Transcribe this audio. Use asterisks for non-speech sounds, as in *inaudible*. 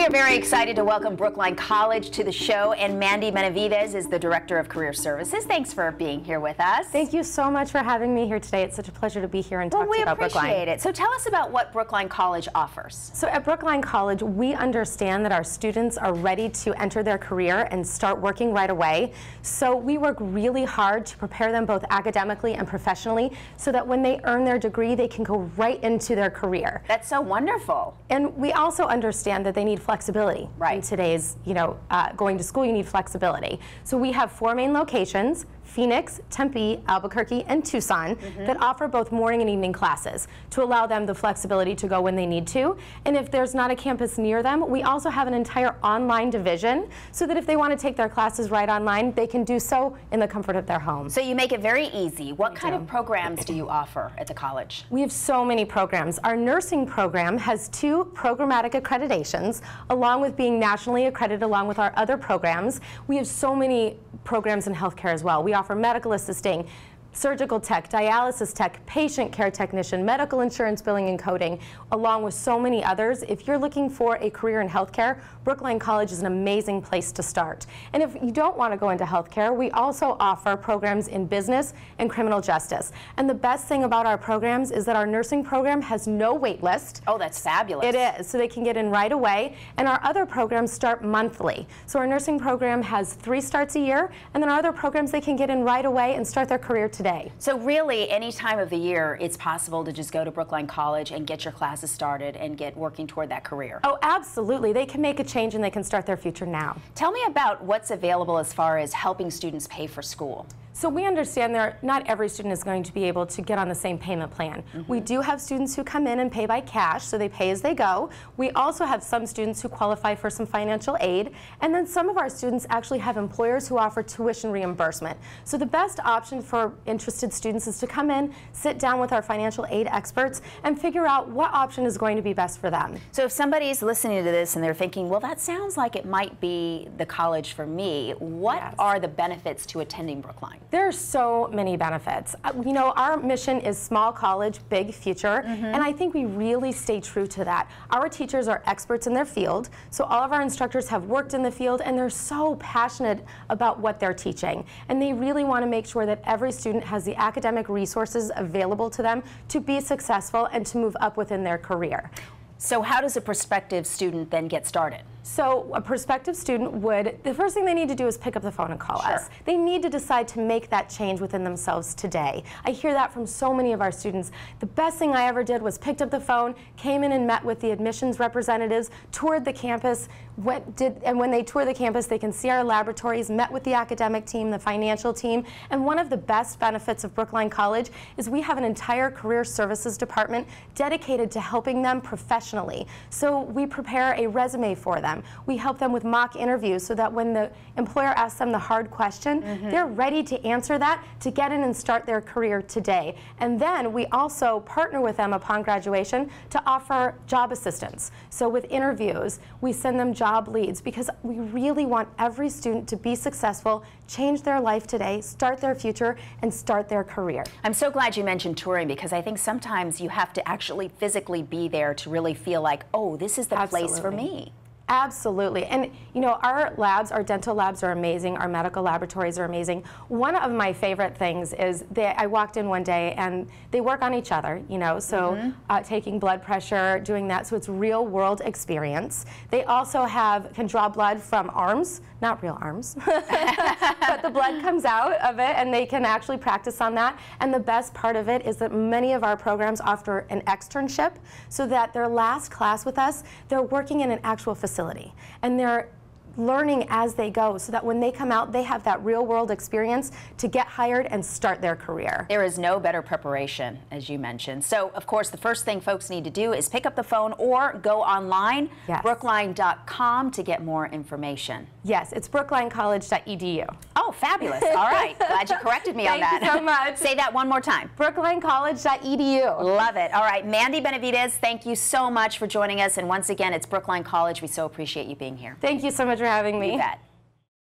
We are very excited to welcome Brookline College to the show, and Mandy Benavides is the Director of Career Services. Thanks for being here with us. Thank you so much for having me here today. It's such a pleasure to be here and talk well, to you about Brookline. We appreciate it. So tell us about what Brookline College offers. So at Brookline College, we understand that our students are ready to enter their career and start working right away. So we work really hard to prepare them both academically and professionally so that when they earn their degree, they can go right into their career. That's so wonderful. And we also understand that they need flexibility. Right. In today's, you know, uh, going to school, you need flexibility. So we have four main locations. Phoenix, Tempe, Albuquerque, and Tucson mm -hmm. that offer both morning and evening classes to allow them the flexibility to go when they need to. And if there's not a campus near them, we also have an entire online division so that if they want to take their classes right online, they can do so in the comfort of their home. So you make it very easy. What we kind do. of programs do you offer at the college? We have so many programs. Our nursing program has two programmatic accreditations, along with being nationally accredited along with our other programs. We have so many programs in healthcare as well. We offer medical assisting, surgical tech, dialysis tech, patient care technician, medical insurance billing and coding, along with so many others. If you're looking for a career in healthcare, Brookline College is an amazing place to start. And if you don't want to go into healthcare, we also offer programs in business and criminal justice. And the best thing about our programs is that our nursing program has no wait list. Oh, that's fabulous. It is, so they can get in right away. And our other programs start monthly. So our nursing program has three starts a year, and then our other programs they can get in right away and start their career today. So really, any time of the year, it's possible to just go to Brookline College and get your classes started and get working toward that career. Oh, absolutely. They can make a change and they can start their future now. Tell me about what's available as far as helping students pay for school. So we understand that not every student is going to be able to get on the same payment plan. Mm -hmm. We do have students who come in and pay by cash, so they pay as they go. We also have some students who qualify for some financial aid, and then some of our students actually have employers who offer tuition reimbursement. So the best option for interested students is to come in, sit down with our financial aid experts, and figure out what option is going to be best for them. So if somebody's listening to this and they're thinking, well, that sounds like it might be the college for me, what yes. are the benefits to attending Brookline? There are so many benefits. Uh, you know, our mission is small college, big future, mm -hmm. and I think we really stay true to that. Our teachers are experts in their field, so all of our instructors have worked in the field and they're so passionate about what they're teaching. And they really want to make sure that every student has the academic resources available to them to be successful and to move up within their career. So how does a prospective student then get started? So a prospective student would, the first thing they need to do is pick up the phone and call sure. us. They need to decide to make that change within themselves today. I hear that from so many of our students. The best thing I ever did was picked up the phone, came in and met with the admissions representatives, toured the campus, went, did, and when they tour the campus, they can see our laboratories, met with the academic team, the financial team, and one of the best benefits of Brookline College is we have an entire career services department dedicated to helping them professionally. So we prepare a resume for them them. We help them with mock interviews so that when the employer asks them the hard question, mm -hmm. they're ready to answer that to get in and start their career today. And then we also partner with them upon graduation to offer job assistance. So with interviews, we send them job leads because we really want every student to be successful, change their life today, start their future, and start their career. I'm so glad you mentioned touring because I think sometimes you have to actually physically be there to really feel like, oh, this is the Absolutely. place for me. Absolutely. And you know, our labs, our dental labs are amazing, our medical laboratories are amazing. One of my favorite things is that I walked in one day and they work on each other, you know, so mm -hmm. uh, taking blood pressure, doing that, so it's real world experience. They also have, can draw blood from arms, not real arms, *laughs* but the blood comes out of it and they can actually practice on that. And the best part of it is that many of our programs offer an externship so that their last class with us, they're working in an actual facility facility. And they're learning as they go so that when they come out, they have that real world experience to get hired and start their career. There is no better preparation, as you mentioned. So, of course, the first thing folks need to do is pick up the phone or go online, yes. brookline.com to get more information. Yes, it's brooklinecollege.edu. Oh, fabulous. All right. *laughs* Glad you corrected me on that. Thank you so much. Say that one more time. brooklinecollege.edu. Love it. All right. Mandy Benavides, thank you so much for joining us. And once again, it's Brookline College. We so appreciate you being here. Thank you so much for having me. You bet.